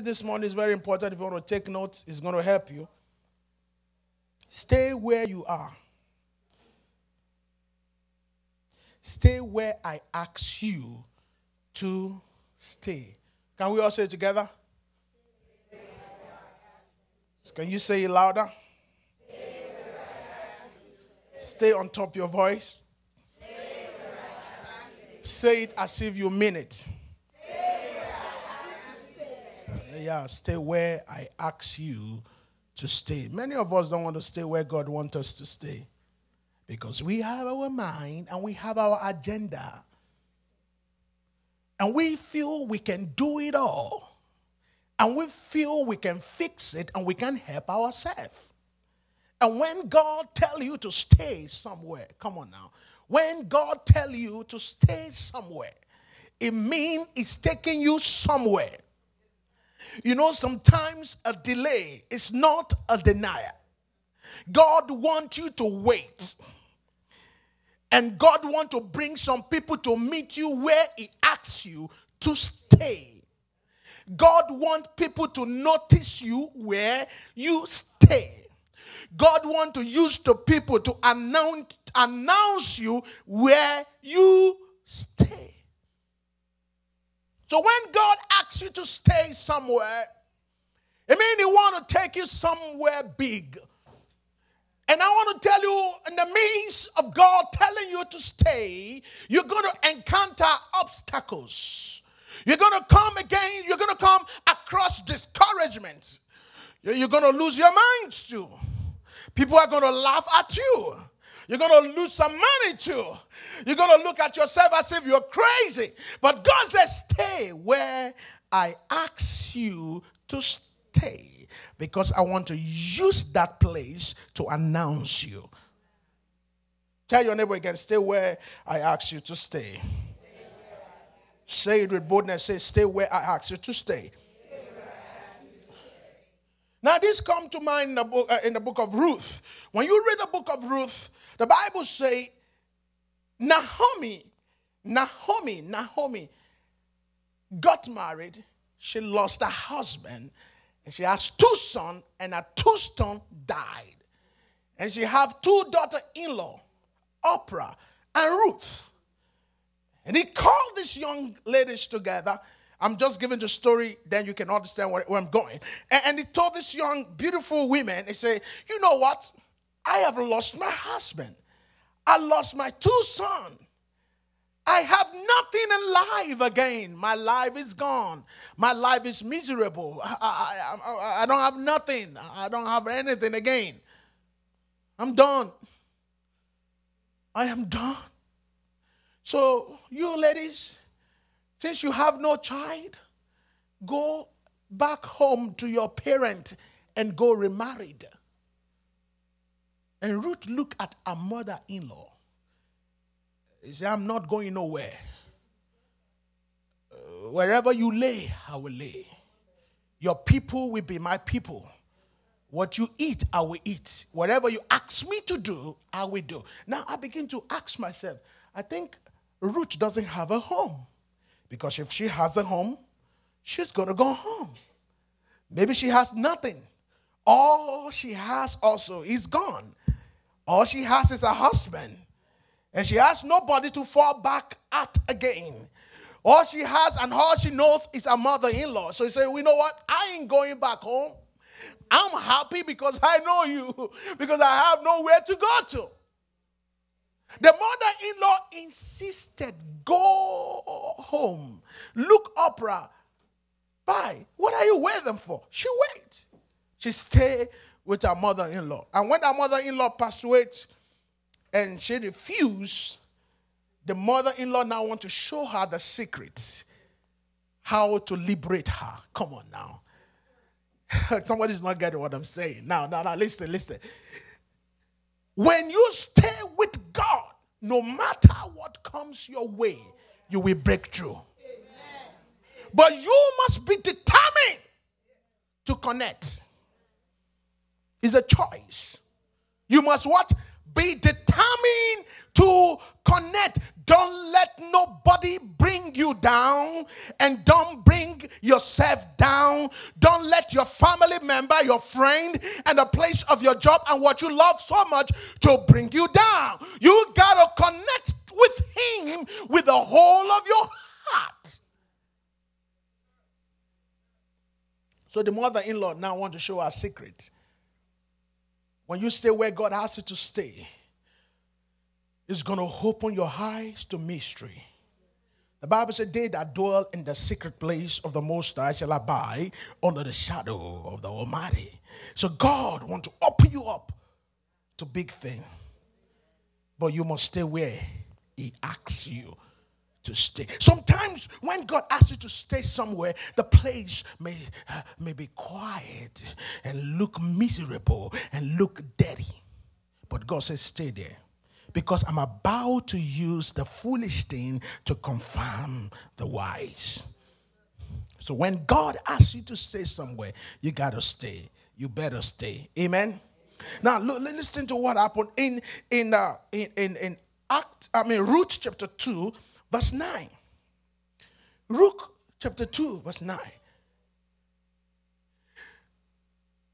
this morning is very important. If you want to take notes, it's going to help you. Stay where you are. Stay where I ask you to stay. Can we all say together? Can you say it louder? Stay on top your voice. Say it as if you mean it. Stay where I ask you to stay. Many of us don't want to stay where God wants us to stay because we have our mind and we have our agenda. And we feel we can do it all. And we feel we can fix it and we can help ourselves. And when God tell you to stay somewhere, come on now. When God tell you to stay somewhere, it means it's taking you somewhere. You know, sometimes a delay is not a denial. God wants you to wait. And God wants to bring some people to meet you where He asks you to stay. God wants people to notice you where you stay. God wants to use the people to announce, announce you where you stay. So when God asks you to stay somewhere, it means He want to take you somewhere big. And I want to tell you, in the means of God telling you to stay, you're going to encounter obstacles. You're going to come again, you're going to come across discouragement. You're going to lose your minds too. People are going to laugh at you. You're going to lose some money too. You're going to look at yourself as if you're crazy. But God says, Stay where I ask you to stay because I want to use that place to announce you. Tell your neighbor again, Stay where I ask you to stay. Say it with boldness. Say, Stay where I ask you to stay. Now, this come to mind in the, book, uh, in the book of Ruth. When you read the book of Ruth, the Bible say Naomi, Naomi, Naomi got married. She lost her husband, and she has two sons, and her two sons died. And she have two daughter-in-law, Oprah and Ruth. And he called these young ladies together. I'm just giving the story, then you can understand where, where I'm going. And, and, he told these young, beautiful women, he said, You know what? I have lost my husband. I lost my two sons. I have nothing in life again. My life is gone. My life is miserable. I, I, I, I, don't have nothing. I don't have anything again. I'm done. I am done. So, you ladies, since you have no child, go back home to your parent and go remarried. And Ruth looked at her mother in law. He said, I'm not going nowhere. Uh, wherever you lay, I will lay. Your people will be my people. What you eat, I will eat. Whatever you ask me to do, I will do. Now I begin to ask myself, I think Ruth doesn't have a home. Because if she has a home, she's going to go home. Maybe she has nothing. All she has also is gone. All she has is a husband. And she has nobody to fall back at again. All she has and all she knows is a mother in law. So he said, You know what? I ain't going back home. I'm happy because I know you, because I have nowhere to go to. The mother in law insisted, Go home. Look, Orpah. Bye. What are you waiting for? She wait. She stay with her mother-in-law. And when her mother-in-law passed away and she refused, the mother-in-law now want to show her the secret how to liberate her. Come on now. Somebody's not getting what I'm saying. Now, now, now, listen, listen. When you stay with God, no matter what comes your way, you will break through. Amen. But you must be determined to connect. It's a choice. You must what? Be determined to connect. Don't let nobody bring you down and don't bring yourself down. Don't let your family member, your friend, and the place of your job and what you love so much to bring you down. You got to connect with Him with the whole of your heart. So the mother-in-law now want to show her secret. When you stay where God asks you to stay, it's going to open your eyes to mystery. The Bible said, They that dwell in the secret place of the Most High shall abide under the shadow of the Almighty. So God want to open you up to big thing. But you must stay where He asks you to stay. Sometimes when God asks you to stay somewhere, the place may, uh, may be quiet and look miserable and look dirty. But God says, stay there because I'm about to use the foolish thing to confirm the wise. So when God asks you to stay somewhere, you got to stay. You better stay. Amen. Now look, listen to what happened in in uh, in, in in Act. I mean Ruth chapter two verse 9. Ruth chapter 2, verse 9.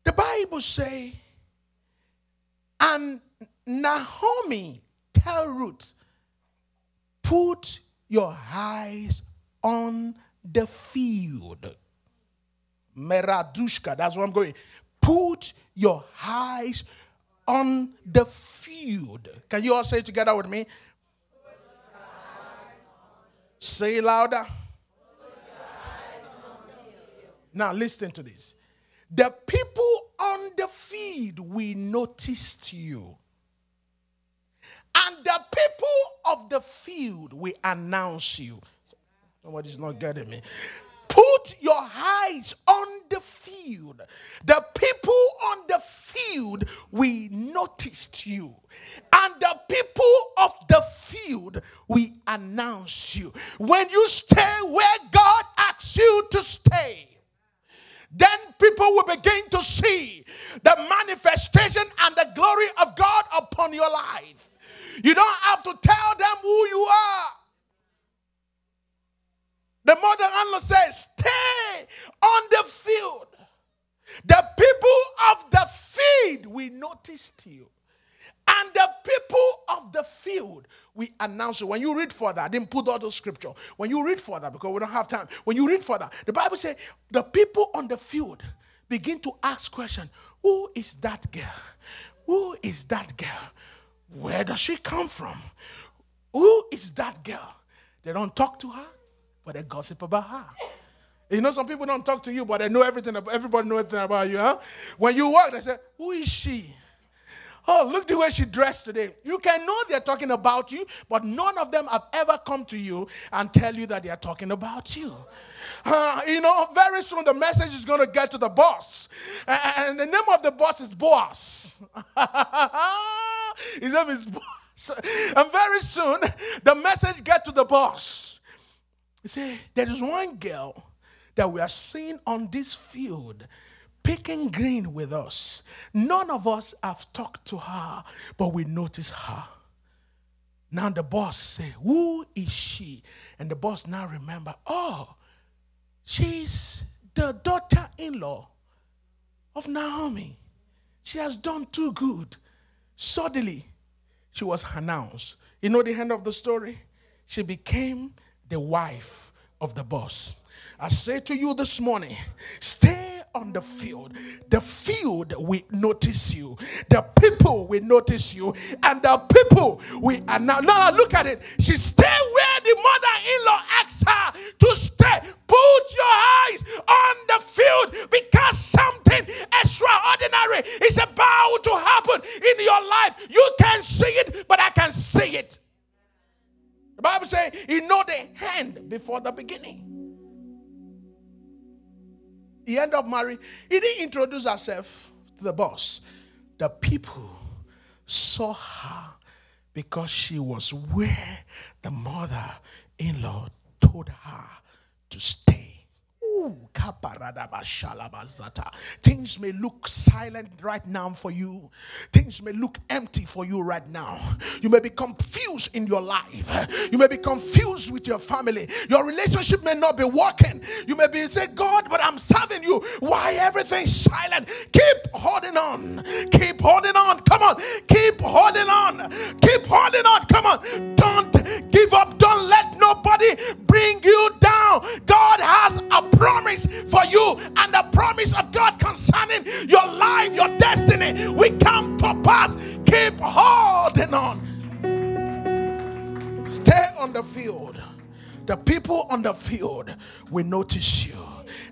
The Bible say, and Naomi tell Ruth, put your eyes on the field. Meradushka, that's where I'm going. Put your eyes on the field. Can you all say together with me? Say louder. Now, listen to this. The people on the field, we noticed you. And the people of the field, we announce you. Somebody's not getting me. Put your eyes on the field. The people on the field, we noticed you. And the people of the field, we announce you. When you stay where God asks you to stay, then people will begin to see the manifestation and the glory of God upon your life. You don't have to tell them who you are. The mother-in-law says, stay on the field. The people of the field, we noticed you. And the people of the field, we announce it. When you read further, I didn't put all the scripture. When you read further, because we don't have time, when you read further, the Bible says the people on the field begin to ask question, who is that girl? Who is that girl? Where does she come from? Who is that girl? They don't talk to her, but they gossip about her. You know, some people don't talk to you, but they know everything. About, everybody knows everything about you, huh? When you walk, they say, "Who is she?" Oh, look the way she dressed today. You can know they're talking about you, but none of them have ever come to you and tell you that they are talking about you. Uh, you know, very soon the message is going to get to the boss. And the name of the boss is Boaz. His name is Boaz. And very soon the message get to the boss. See, there is one girl that we are seeing on this field picking green with us. None of us have talked to her, but we notice her. Now the boss say, "Who is she?" And the boss now remember, "Oh, she's the daughter-in-law of Naomi. She has done too good." Suddenly, she was announced. You know the end of the story? She became the wife of the boss. I say to you this morning, stay on the field. The field will notice you. The people will notice you. And the people will announce. No, no, look at it. She stay where the mother-in-law asks her to stay. Put your eyes on the field because something extraordinary is about to happen in your life. You can see it, but I can see it. The Bible says he know the hand before the beginning he end up marrying. He didn't introduce herself to the boss. The people saw her because she was where the mother in law told her to stay. Ooh, Things may look silent right now for you. Things may look empty for you right now. You may be confused in your life. You may be confused with your family. Your relationship may not be working. You may be saying, God, but I'm serving you. Why everything's silent? Keep holding on. Keep holding on. Come on. Keep holding on. Keep holding on. Come on. Don't give up. Don't let nobody bring you down. God has a promise for you and the promise of God concerning your life, your destiny we come to pass. Keep holding on. Stay on the field. The people on the field will notice you,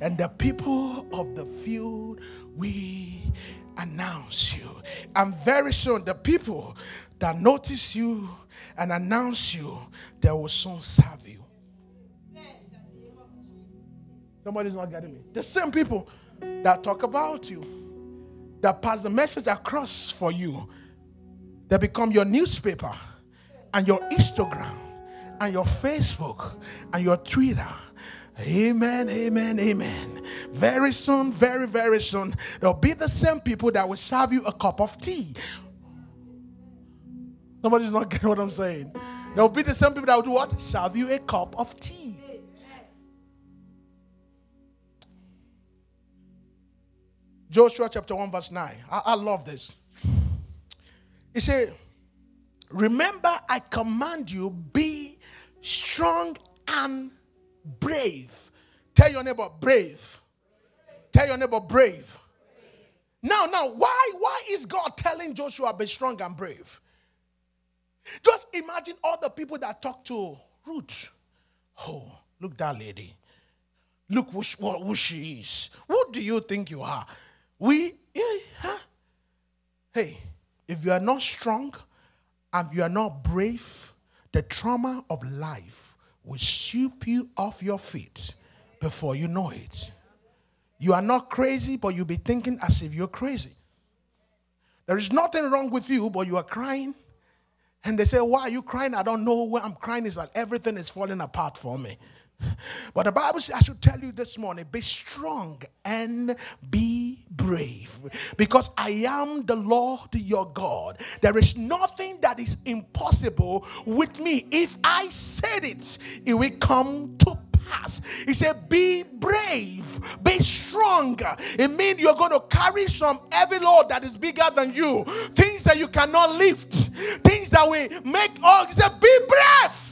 and the people of the field we announce you. And very soon, the people that notice you and announce you, they will soon serve you. Somebody's not getting me. The same people that talk about you, that pass the message across for you, they become your newspaper and your Instagram and your Facebook and your Twitter. Amen, amen, amen. Very soon, very, very soon, there'll be the same people that will serve you a cup of tea. Somebody's not getting what I'm saying. There'll be the same people that will do what? Serve you a cup of tea. Joshua chapter 1, verse 9. I, I love this. He said, Remember, I command you, be strong and brave. Tell your neighbor, brave. Tell your neighbor, brave. Now, now, why, why is God telling Joshua, be strong and brave? Just imagine all the people that talk to Ruth. Oh, look that lady. Look who, who she is. Who do you think you are? We, yeah, huh? hey, if you are not strong and you are not brave, the trauma of life will sweep you off your feet before you know it. You are not crazy, but you'll be thinking as if you're crazy. There is nothing wrong with you, but you are crying. And they say, Why are you crying? I don't know where I'm crying is that everything is falling apart for me. But the Bible says, I should tell you this morning be strong and be brave because I am the Lord your God. There is nothing that is impossible with me. If I said it, it will come to He said, Be brave, be strong. It means you're going to carry some heavy load that is bigger than you, things that you cannot lift, things that will make, oh, he said, Be brave.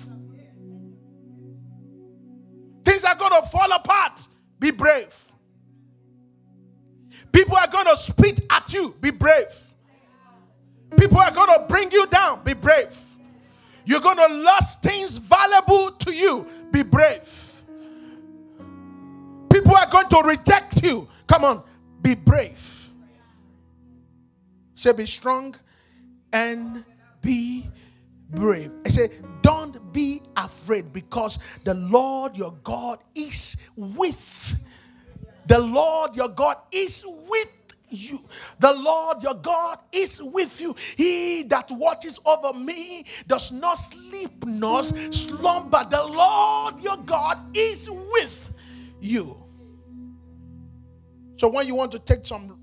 Things are going to fall apart. Be brave. People are going to spit at you. Be brave. People are going to bring you down. Be brave. You're going to lose things valuable to you. Be brave. People are going to reject you. Come on. Be brave. Say, be strong and be brave. I say, don't be afraid because the Lord your God is with. The Lord your God is with you. The Lord your God is with you. He that watches over me does not sleep nor slumber. The Lord your God is with you. So when you want to take some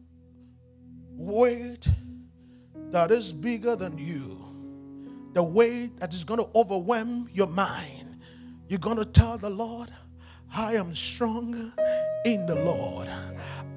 weight that is bigger than you, the weight that is going to overwhelm your mind, you're going to tell the Lord, I am strong in the Lord.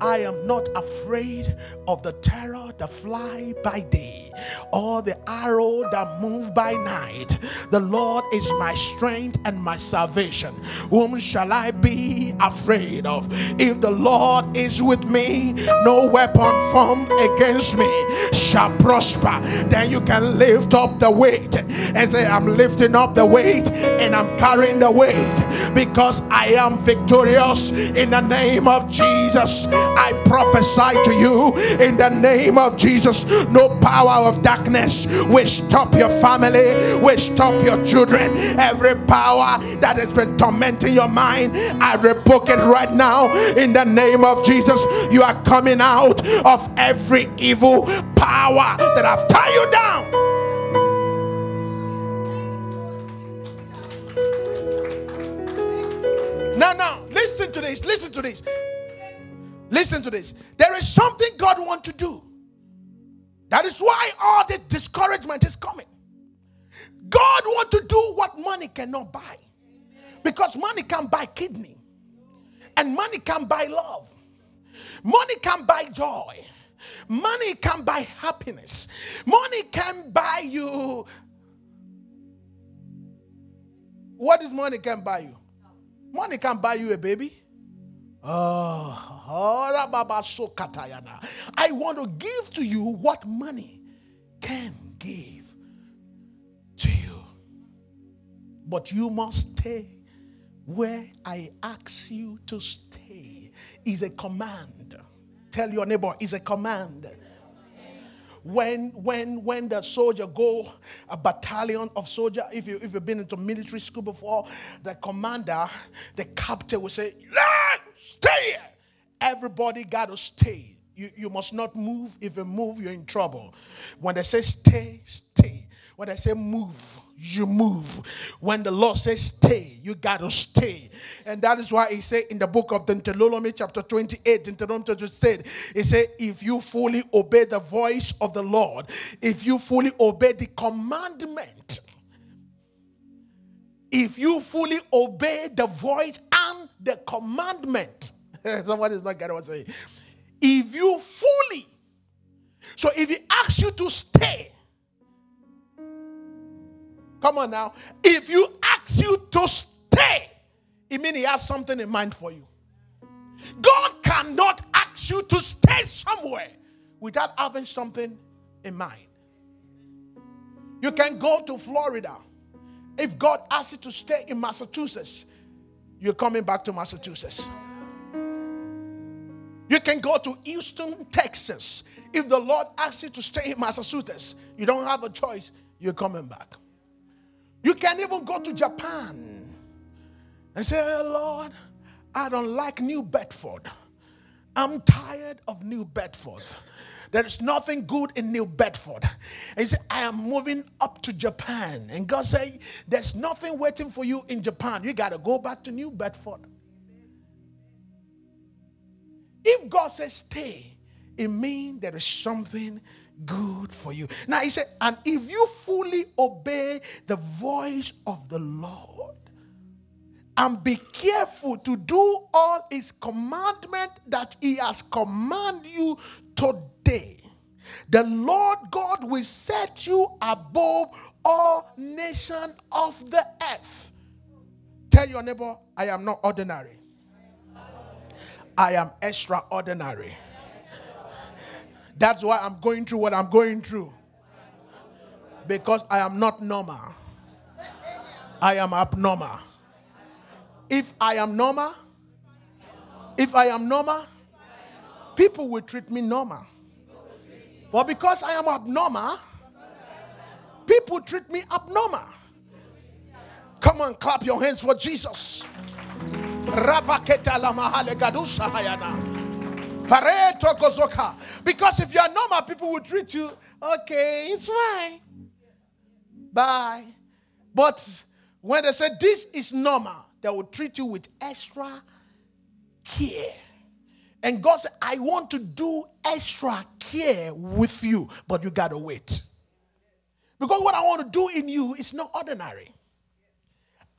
I am not afraid of the terror that fly by day or the arrow that move by night. The Lord is my strength and my salvation. Whom shall I be afraid of? If the Lord is with me, no weapon formed against me shall prosper. Then you can lift up the weight and say, I'm lifting up the weight and I'm carrying the weight because I am victorious in the name of Jesus. I prophesy to you in the name of Jesus. No power of darkness will stop your family, will stop your children. Every power that has been tormenting your mind, I rebuke it right now in the name of Jesus. You are coming out of every evil power that have tied you down. Now, now, listen listen to this. Listen to this. Listen to this. There is something God wants to do. That is why all this discouragement is coming. God wants to do what money cannot buy. Because money can buy kidney. And money can buy love. Money can buy joy. Money can buy happiness. Money can buy you. What is money can buy you? Money can buy you a baby. Oh, I want to give to you what money can give to you. But you must stay where I ask you to stay. Is a command. Tell your neighbor, is a command. When when when the soldier go a battalion of soldier if you if you've been into military school before the commander the captain will say stay everybody got to stay. You, you must not move. If you move you're in trouble. When they say stay stay. When they say move you move. When the Lord says stay, you got to stay. And that is why he said in the book of Deuteronomy chapter 28, Deuteronomy 28, he said, if you fully obey the voice of the Lord, if you fully obey the commandment, if you fully obey the voice and the commandment, somebody is not getting what I'm saying. If you fully, so if he asks you to stay, Come on now. If you ask you to stay, it means he has something in mind for you. God cannot ask you to stay somewhere without having something in mind. You can go to Florida. If God asks you to stay in Massachusetts, you're coming back to Massachusetts. You can go to Houston, Texas. If the Lord asks you to stay in Massachusetts, you don't have a choice, you're coming back. Can even go to Japan and say, oh, Lord, I don't like New Bedford. I'm tired of New Bedford. There is nothing good in New Bedford. He said, I am moving up to Japan. And God said, There's nothing waiting for you in Japan. You got to go back to New Bedford. If God says stay, it means there is something good for you. Now he said, and if you fully obey the voice of the Lord and be careful to do all his commandment that he has commanded you today, the Lord God will set you above all nations of the earth. Tell your neighbor, I am not ordinary. I am extraordinary. That's why I'm going through what I'm going through. Because I am not normal. I am abnormal. If I am normal, if I am normal, people will treat me normal. But because I am abnormal, people treat me abnormal. Come on, clap your hands for Jesus. Because if you are normal, people will treat you, okay, it's fine. Bye. But when they say this is normal, they will treat you with extra care. And God said, I want to do extra care with you, but you got to wait. Because what I want to do in you is not ordinary.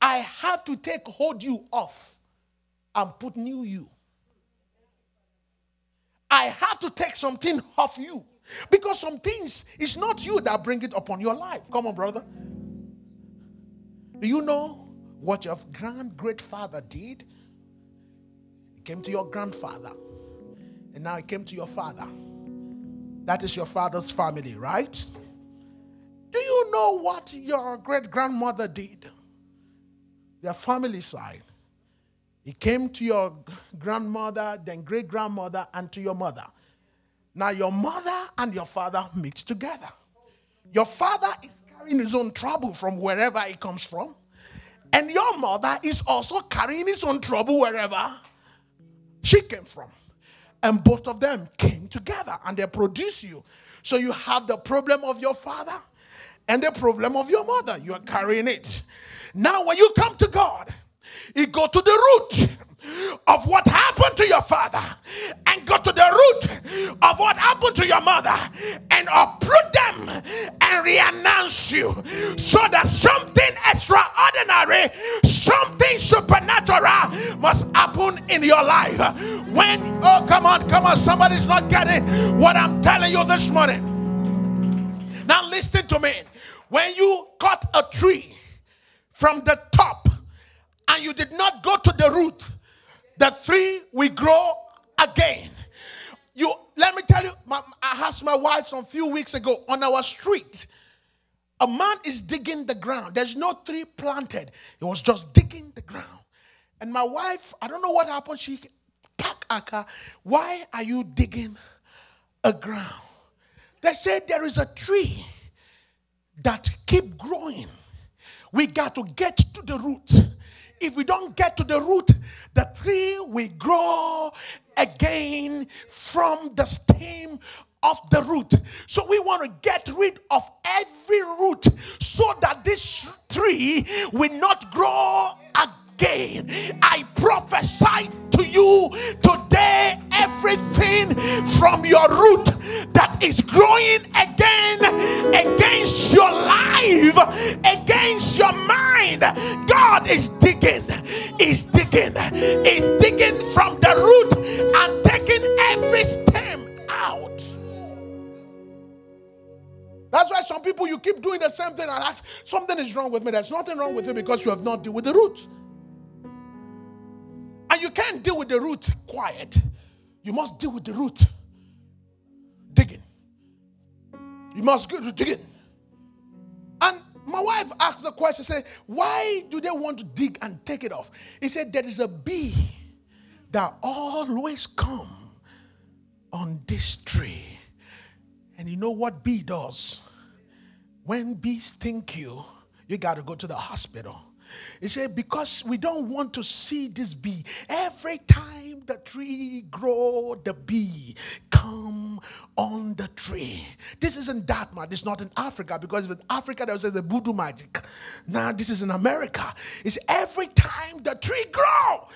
I have to take hold you off and put new you. I have to take something off you. Because some things, it's not you that bring it upon your life. Come on, brother. Do you know what your grand great father did? He came to your grandfather, and now he came to your father. That is your father's family, right? Do you know what your great grandmother did? Their family side. He came to your grandmother, then great grandmother, and to your mother. Now, your mother and your father meet together. Your father is carrying his own trouble from wherever he comes from, and your mother is also carrying his own trouble wherever she came from. And both of them came together and they produce you. So you have the problem of your father and the problem of your mother. You are carrying it. Now, when you come to God, you go to the root. of what happened to your father and go to the root of what happened to your mother and uproot them and re-announce you so that something extraordinary, something supernatural must happen in your life. When, oh, come on, come on, somebody's not getting what I'm telling you this morning. Now, listen to me. When you cut a tree from the top and you did not go to the root, the tree will grow again. You let me tell you, my, I asked my wife some few weeks ago on our street. A man is digging the ground. There's no tree planted. He was just digging the ground. And my wife, I don't know what happened. She pack aka. Why are you digging a ground? They said there is a tree that keep growing. We got to get to the root. If we don't get to the root, the tree will grow again from the stem of the root. So we want to get rid of every root so that this tree will not grow again. I prophesy to you today everything from your root that is growing again against your life, against your mind. God is digging, is digging, is digging from the root and taking every stem out. That's why some people you keep doing the same thing and ask, something is wrong with me. There's nothing wrong with you because you have not dealt with the root. And you can't deal with the root quiet. You must deal with the root. Digging. You must go to digging. And my wife asked the question, say, why do they want to dig and take it off? He said, there is a bee that always come on this tree. And you know what bee does? When bees sting you, you got to go to the hospital. He said, because we don't want to see this bee. Every time the tree grow, the bee come on the tree. This isn't Dartmouth. It's not in Africa because in Africa there was the voodoo magic. Now this is in America. It's every time the tree grow,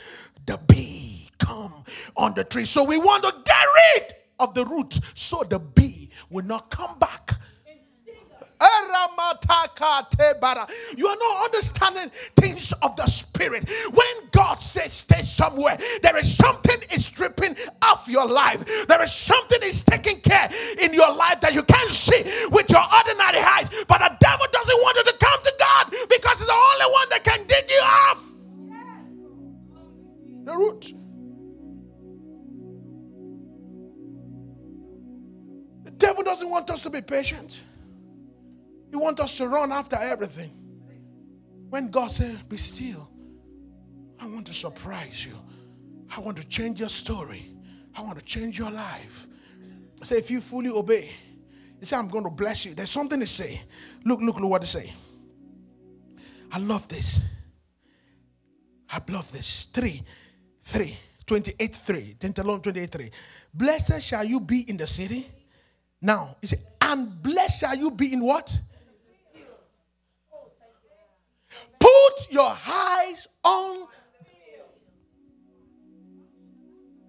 the bee come on the tree. So we want to get rid of the root so the bee will not come back you are not understanding things of the spirit. When God says stay somewhere, there is something is stripping off your life. There is something is taking care in your life that you can't see with your ordinary eyes. But the devil doesn't want you to come to God because he's the only one that can dig you off. The root. The devil doesn't want us to be patient. You want us to run after everything. When God said, Be still, I want to surprise you. I want to change your story. I want to change your life. I say, if you fully obey, he said, I'm going to bless you. There's something to say. Look, look, look what to say. I love this. I love this. Three, three, 28, 3. Tentalon 28, 3. Blessed shall you be in the city. Now, he said, and blessed shall you be in what? Put your eyes on.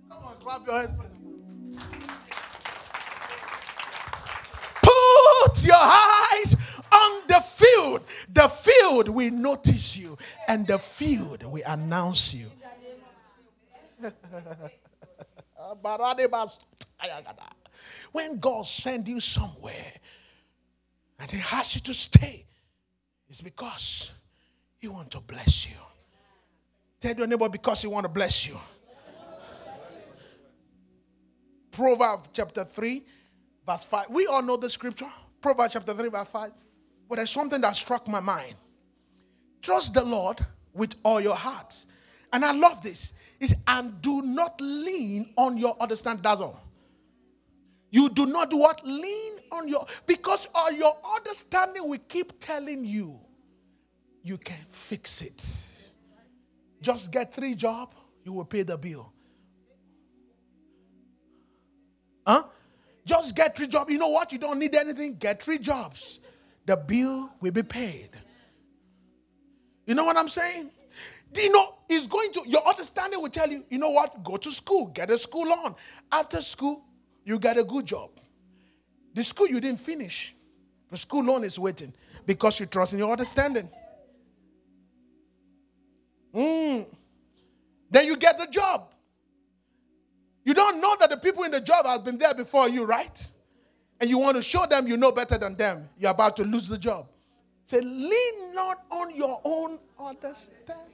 Come on, your hands. Put your eyes on the field. The field will notice you, and the field will announce you. when God sends you somewhere and He has you to stay, it's because he want to bless you. Tell your neighbor because he want to bless you. Proverbs chapter 3, verse 5. We all know the scripture. Proverbs chapter 3, verse 5. But there's something that struck my mind. Trust the Lord with all your heart. And I love this. Is and do not lean on your understanding. That's all. You do not do what? Lean on your because all your understanding will keep telling you you can fix it. Just get three jobs, you will pay the bill. Huh? Just get three jobs. You know what? You don't need anything. Get three jobs. The bill will be paid. You know what I'm saying? You know, it's going to, your understanding will tell you, you know what? Go to school, get a school loan. After school, you get a good job. The school you didn't finish, the school loan is waiting because you trust in your understanding. Mm. Then you get the job. You don't know that the people in the job have been there before you, right? And you want to show them you know better than them. You're about to lose the job. Say, lean not on your own understanding.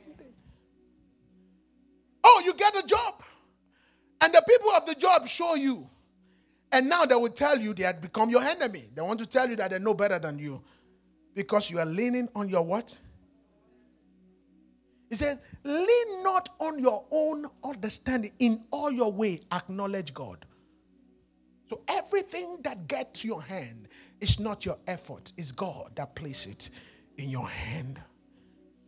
Oh, you get a job. And the people of the job show you. And now they will tell you they had become your enemy. They want to tell you that they know better than you. Because you are leaning on your what? He said, lean not on your own understanding. In all your way, acknowledge God. So everything that gets your hand is not your effort, it's God that places it in your hand.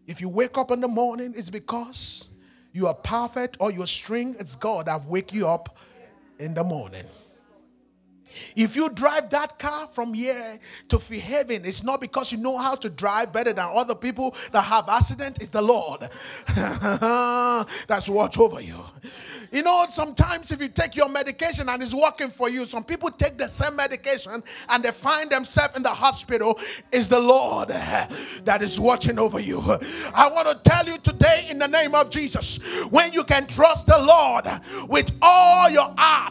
If you wake up in the morning, it's because you are perfect or you're string, it's God that wake you up in the morning. If you drive that car from here to heaven, it's not because you know how to drive better than other people that have accident. It's the Lord that's watch over you. You know, sometimes if you take your medication and it's working for you, some people take the same medication and they find themselves in the hospital. It's the Lord that is watching over you. I want to tell you today in the name of Jesus when you can trust the Lord with all your heart,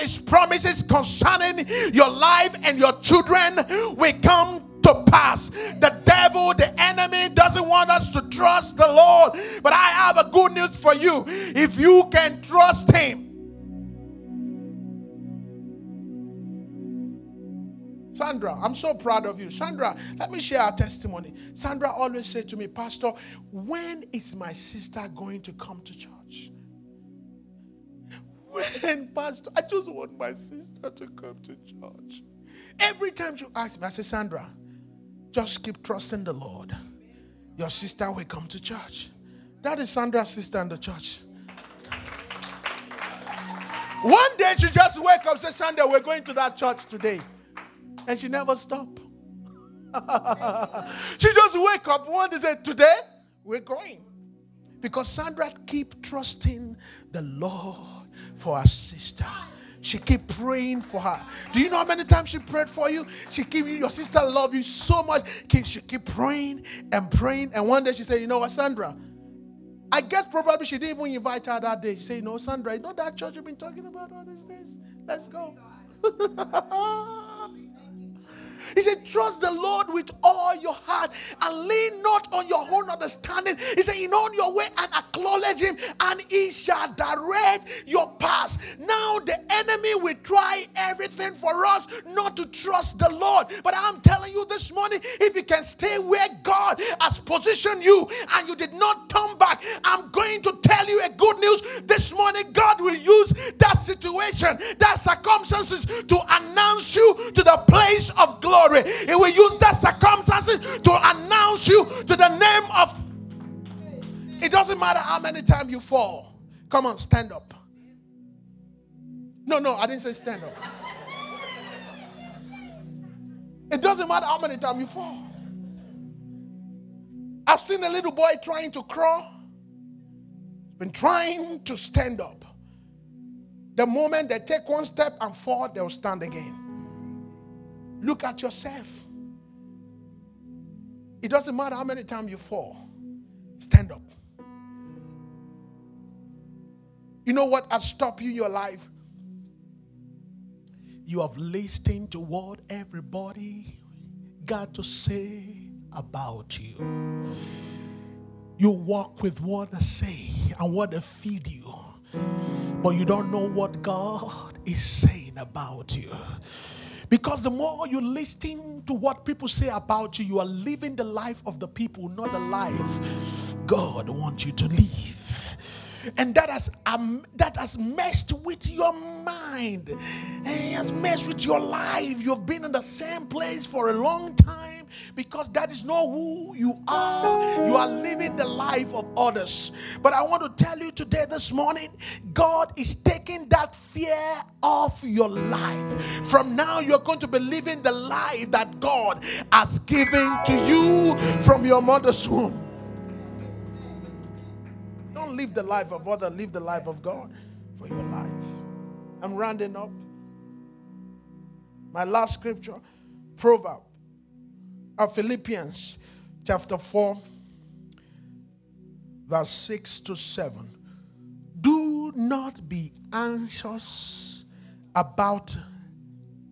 his promises concerning your life and your children will come to pass. The devil, the enemy, doesn't want us to trust the Lord. But I have a good news for you. If you can trust Him, Sandra, I'm so proud of you. Sandra, let me share our testimony. Sandra always said to me, Pastor, when is my sister going to come to church? When, Pastor, I just want my sister to come to church. Every time she asks me, I say, Sandra, just keep trusting the Lord. Your sister will come to church. That is Sandra's sister in the church. One day she just wake up, say, Sandra, we're going to that church today. And she never stop. she just wake up one day say, Today we're going. Because Sandra keep trusting the Lord for her sister. She keep praying for her. Do you know how many times she prayed for you? She keep you, your sister love you so much. She keep praying and praying. And one day she said, you know what, Sandra? I guess probably she didn't even invite her that day. She said, you know, Sandra, you know that church you've been talking about all these days? Let's go. He said, Trust the Lord with all your heart and lean not on your own understanding. He said, In all your way and acknowledge Him, and He shall direct your path. Now, the enemy will try everything for us not to trust the Lord. But I'm telling you this morning, if you can stay where God has positioned you and you did not turn back, I'm going to tell you a good news this morning. God will use that situation, that circumstances to announce you to the place of glory glory. He will use that circumstances to announce you to the name of. It doesn't matter how many times you fall. Come on, stand up. No, no, I didn't say stand up. It doesn't matter how many times you fall. I've seen a little boy trying to crawl, been trying to stand up. The moment they take one step and fall, they'll stand again. Look at yourself. It doesn't matter how many times you fall, stand up. You know what has stopped you in your life? You have listened to what everybody got to say about you. You walk with what they say and what they feed you, but you don't know what God is saying about you. Because the more you listen to what people say about you, you are living the life of the people, not the life God wants you to live. And that has um, that has messed with your mind. It has messed with your life. You've been in the same place for a long time because that is not who you are. You are living the life of others. But I want to tell you today, this morning, God is taking that fear off your life. From now, you're going to be living the life that God has given to you from your mother's womb. Don't live the life of others, live the life of God for your life. I'm rounding up. My last scripture, Proverb of Philippians chapter 4, verse 6 to 7. Do not be anxious about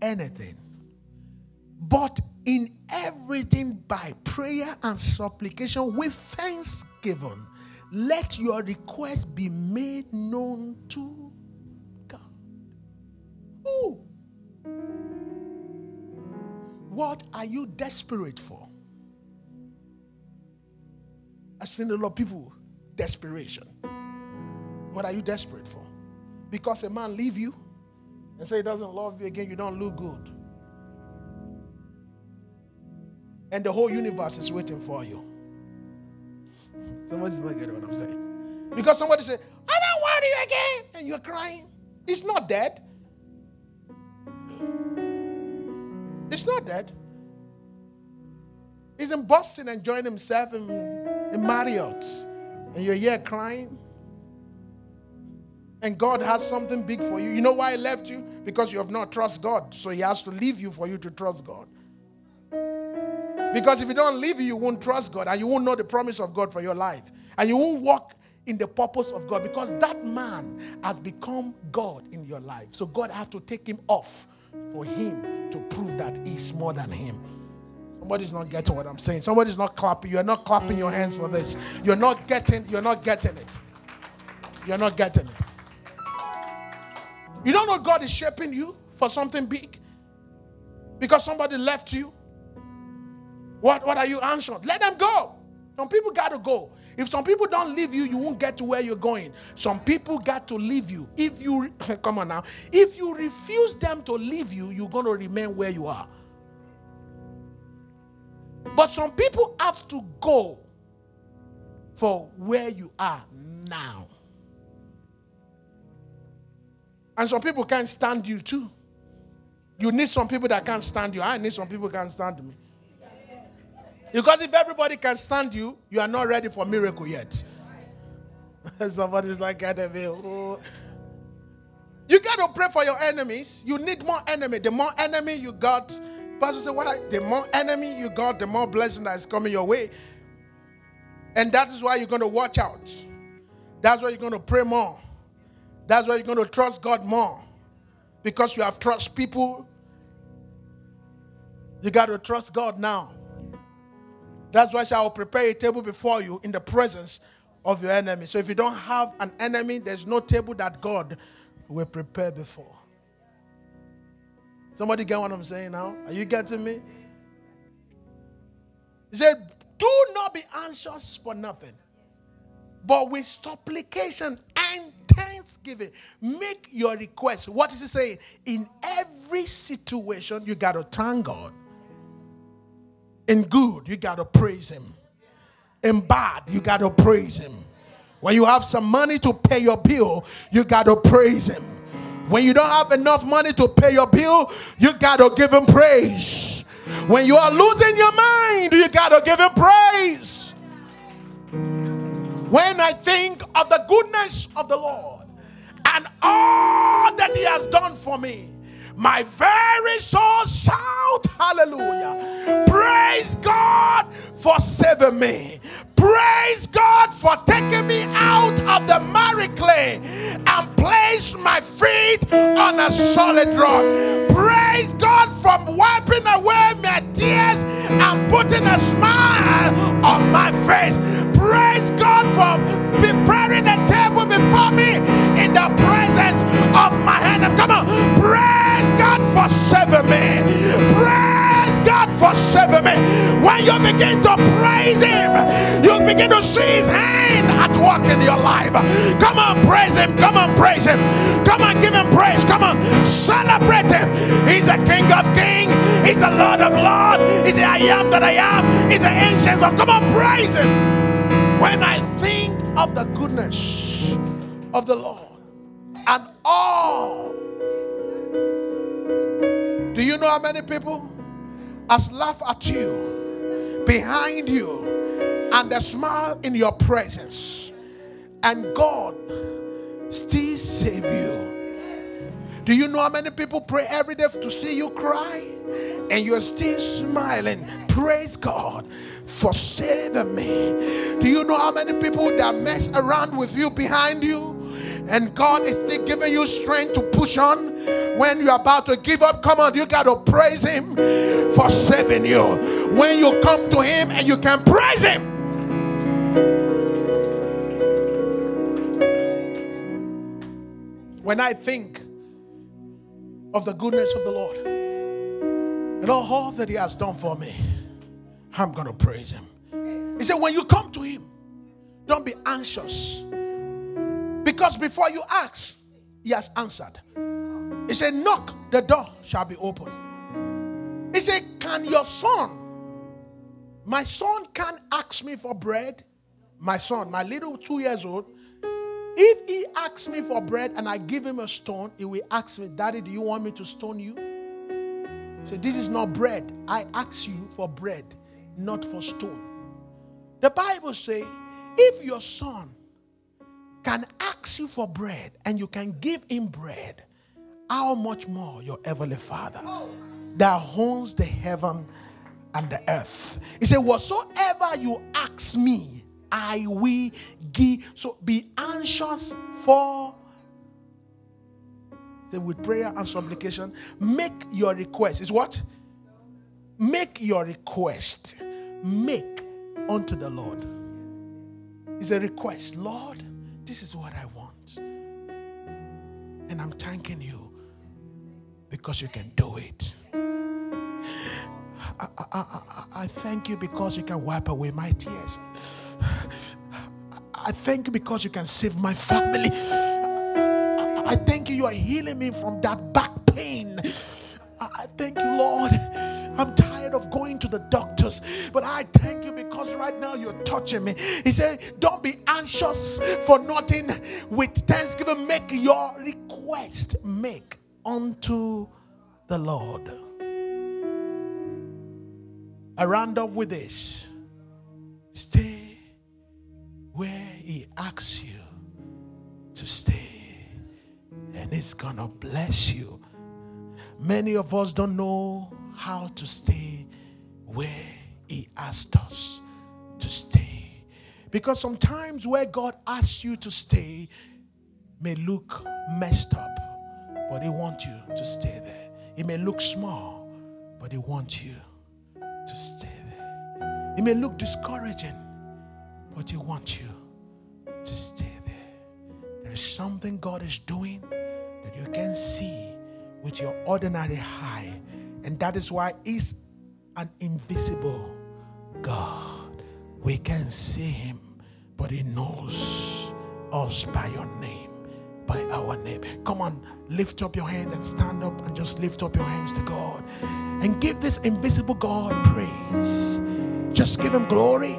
anything, but in everything by prayer and supplication with thanksgiving, let your request be made known to What are you desperate for? I've seen a lot of people desperation. What are you desperate for? Because a man leave you and say he doesn't love you again, you don't look good. And the whole universe is waiting for you. Somebody's not getting what I'm saying. Because somebody say, I don't want you again, and you're crying. He's not dead. It's not dead. He's in Boston enjoying himself in, in Marriott. And you're here crying. And God has something big for you. You know why He left you? Because you have not trust God. So He has to leave you for you to trust God. Because if He don't leave you, you won't trust God and you won't know the promise of God for your life. And you won't walk in the purpose of God because that man has become God in your life. So God has to take him off for him to prove that he's more than him. Somebody's not getting what I'm saying. Somebody's not clapping. You're not clapping your hands for this. You're not getting, you're not getting it. You're not getting it. You don't know God is shaping you for something big because somebody left you. What, what are you answering? Let them go. Some people got to go. If some people don't leave you, you won't get to where you're going. Some people got to leave you. If you, come on now, if you refuse them to leave you, you're going to remain where you are. But some people have to go for where you are now. And some people can't stand you too. You need some people that can't stand you. I need some people can't stand me. Because if everybody can stand you, you are not ready for miracle yet. Somebody's like, oh. You got to pray for your enemies. You need more enemy. The more enemy you got, Pastor said, what I, the more enemy you got, the more blessing that is coming your way. And that is why you're going to watch out. That's why you're going to pray more. That's why you're going to trust God more. Because you have trust people. You got to trust God now. That's why I will prepare a table before you in the presence of your enemy. So if you don't have an enemy, there's no table that God will prepare before. Somebody get what I'm saying now? Are you getting me? He said, Do not be anxious for nothing, but with supplication and thanksgiving, make your request. What is he saying? In every situation, you got to thank God. In good, you got to praise Him. In bad, you got to praise Him. When you have some money to pay your bill, you got to praise Him. When you don't have enough money to pay your bill, you got to give him praise. When you are losing your mind, you got to give him praise. When I think of the goodness of the Lord and all that he has done for me, my very soul shout hallelujah. Praise God for saving me. Praise God for taking me out of the miry clay and place my feet on a solid rock. Praise God for wiping away my tears and putting a smile on my face. Praise God for preparing a table before me in the presence of my enemy. Come on, praise God for saving me. Praise God for saving me. When you begin to praise Him, you begin to see His hand at work in your life. Come on, praise Him. Come on, praise Him. Come on, give Him praise. Come on, celebrate Him. He's the King of Kings. He's the Lord of Lords. He's the I am that I am. He's the ancient of. Come on, praise Him. When I think of the goodness of the Lord and all. You know how many people has laughed at you, behind you, and the smile in your presence. and God still save you. Do you know how many people pray every day to see you cry? And you're still smiling. Praise God for saving me. Do you know how many people that mess around with you behind you? And God is still giving you strength to push on when you're about to give up. Come on, you got to praise Him for saving you. When you come to Him and you can praise Him. When I think of the goodness of the Lord and all that He has done for me, I'm going to praise Him. He said, When you come to Him, don't be anxious. Because before you ask, He has answered. He said, Knock, the door shall be open. He said, Can your son, my son can ask me for bread? My son, my little two years old, if he asks me for bread and I give him a stone, he will ask me, Daddy, do you want me to stone you? Say, This is not bread. I ask you for bread, not for stone. The Bible say, if your son can ask you for bread and you can give him bread, how much more your heavenly Father that owns the heaven and the earth? He said, Whatsoever you ask me, I will give. So be anxious for. Say with prayer and supplication, make your request. Is what? Make your request. Make unto the Lord. It's a request. Lord, this is what I want. And I'm thanking you because you can do it. I, I, I, I, thank you because you can wipe away my tears. I thank you because you can save my family. I thank you, you are healing me from that back pain. I thank you, Lord. I'm tired of going to the doctors, but I thank you because right now you're touching me. He said, Don't be anxious for nothing. With thanksgiving, make your request. Make unto the Lord. I round up with this stay where He asks you to stay, and it's gonna bless you. Many of us don't know how to stay where He asked us to stay. Because sometimes where God asks you to stay may look messed up but He wants you to stay there. It may look small, but He wants you to stay there. It may look discouraging, but He wants you to stay there. There is something God is doing that you can see with your ordinary eye, and that is why He's an invisible God. We can see Him, but He knows us by your name by our name. Come on, lift up your hand and stand up and just lift up your hands to God and give this invisible God praise. Just give him glory